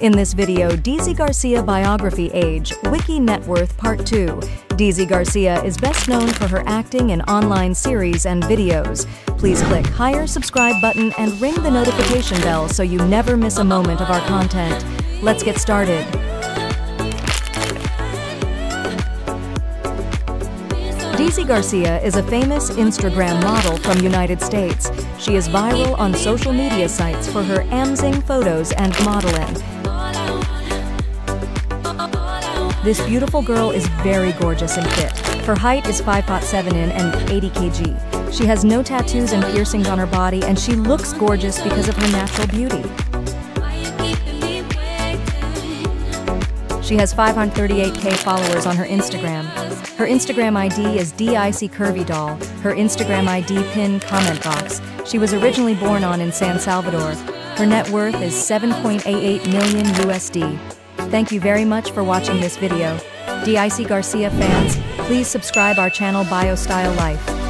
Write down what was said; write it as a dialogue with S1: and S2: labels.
S1: In this video, Deisy Garcia biography age, Wiki net worth part 2. Deisy Garcia is best known for her acting in online series and videos. Please click higher subscribe button and ring the notification bell so you never miss a moment of our content. Let's get started. Deisy Garcia is a famous Instagram model from United States. She is viral on social media sites for her amazing photos and modeling. This beautiful girl is very gorgeous and fit. Her height is 5 foot 7 in and 80 kg. She has no tattoos and piercings on her body and she looks gorgeous because of her natural beauty. She has 538k followers on her Instagram. Her Instagram ID is Deisy Curvy Doll. Her Instagram ID pin comment box. She was originally born on in San Salvador. Her net worth is 7.88 million USD. Thank you very much for watching this video. Deisy Garcia fans, please subscribe our channel BioStyle Life.